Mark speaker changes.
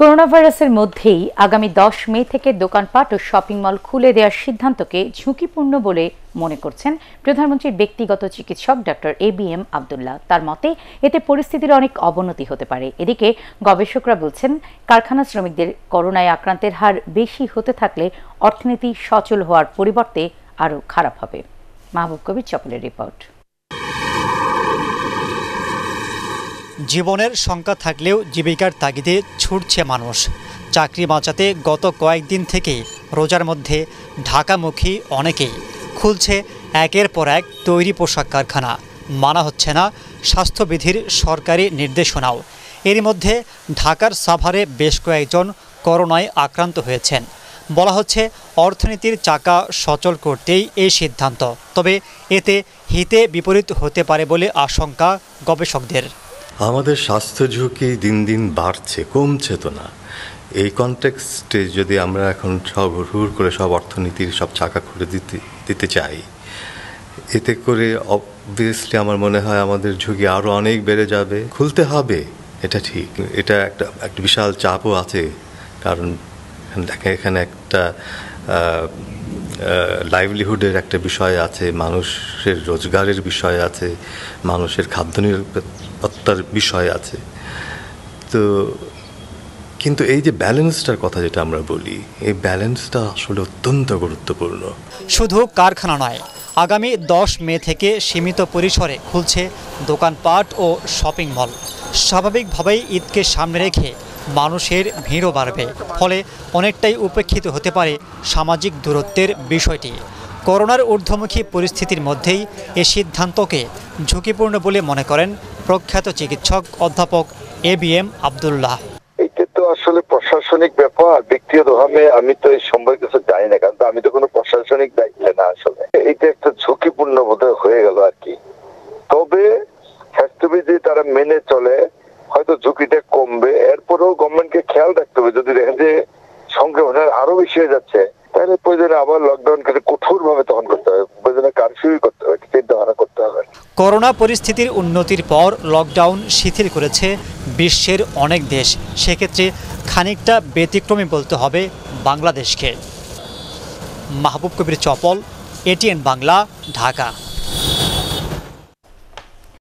Speaker 1: Corona ভাইরাসের মধ্যেই আগামী দশ মে থেকে দোকানপাট ও শপিং মল খুলে দেওয়ার সিদ্ধান্তকে ঝুঁকিপূর্ণ বলে মনে করছেন প্রধানমন্ত্রীর ব্যক্তিগত চিকিৎসক doctor A B M Abdullah. তার মতে, এতে পরিস্থিতির অনেক অবনতি হতে পারে। এদিকে, গবেষকরা বলছেন, কারখানা শ্রমিকদের করোনায় আক্রান্তের হার বেশি হতে থাকলে অর্থনীতি সচল হওয়ার পরিবর্তে আরও খারাপ হবে। মাহবুব কবির চপলের রিপোর্ট।
Speaker 2: জীবনের সংখ্যা থাকলেও জীবিকার তাগিদে ছুটছে মানুষ। চাকরি বাঁচাতে গত কয়েকদিন থেকে রোজার মধ্যে ঢাকামুখী অনেকেই। খুলছে একের পর এক তৈরি পোশাক কারখানা। মানা হচ্ছে না স্বাস্থ্যবিধির সরকারি নির্দেশনাও। এর মধ্যে ঢাকার সাভারে বেশ কয়েকজন করোনায় আক্রান্ত হয়েছেন। বলা হচ্ছে অর্থনীতির চাকা সচল করতেই এই সিদ্ধান্ত। তবে এতে হিতে বিপরীত হতে পারে বলে আশঙ্কা গবেষকদের।
Speaker 3: আমাদের স্বাস্থ্য ঝুঁকি দিন দিন বাড়ছে, কমছে তো না। এই কনটেক্সটে যদি আমরা এখন সব হুড় করে সব অর্থনীতির সব চাকা খুলে দিতে দিতে চাই, এতে করে অবভিয়াসলি আমার মনে হয় আমাদের ঝুঁকি আরও অনেক বেড়ে যাবে। খুলতে হবে, এটা ঠিক। এটা একটা একটা বিশাল চাপও আছে, কারণ এখানে একটা লাইভলিহুডের একটা বিষয় আছে মানুষের রোজগারের বিষয় আছে মানুষের খাদ্য নিরাপত্তার বিষয় আছে। তো কিন্তু এই যে ব্যালেন্সটার কথা যেটা আমরা বলি, এই ব্যালেন্সটা আসলে অত্যন্ত গুরুত্বপূর্ণ।
Speaker 2: শুধু কারখানা নয়, আগামী দশ মে থেকে সীমিত পরিসরে খুলছে দোকানপাট ও শপিং মল। স্বাভাবিকভাবেই ঈদকে সামনে রেখে মানুষের ভিড়ও বাড়বে, ফলে অনেকটাই উপেক্ষিত হতে পারে সামাজিক দূরত্বের বিষয়টি। করোনার ঊর্ধ্বমুখী পরিস্থিতির মধ্যেই এ সিদ্ধান্তকে ঝুঁকিপূর্ণ বলে মনে করেন প্রখ্যাত চিকিৎসক অধ্যাপক এ বি এম আবদুল্লাহ।
Speaker 4: আসলে প্রশাসনিক ব্যাপার ব্যক্তিগতভাবে আমি তো এই সম্পর্কে কিছু জানি না, কারণ আমি তো কোনো প্রশাসনিক দায়িত্বে না আসলে। এটা একটা ঝুঁকিপূর্ণ বোধ হয়ে গেল আর কি। তবে স্বাস্থ্যবিধি তারা মেনে চলে, হয়তো ঝুঁকিটা কমবে। এরপরেও গভর্নমেন্টকে খেয়াল রাখতে হবে। যদি দেখেন যে সংক্রমণের আরও বেশি হয়ে যাচ্ছে, তাহলে প্রয়োজনে আবার লকডাউন করে কঠোর ভাবে তখন করতে হবে। প্রয়োজনে কারফিউ করতে হবে চিন্তা ভাবনা করতে হবে
Speaker 2: করোনা পরিস্থিতির উন্নতির পর লকডাউন শিথিল করেছে বিশ্বের অনেক দেশ। সেক্ষেত্রে খানিকটা ব্যতিক্রমী বলতে হবে বাংলাদেশকে। মাহবুব কবির চপল এটিএন বাংলা, ঢাকা।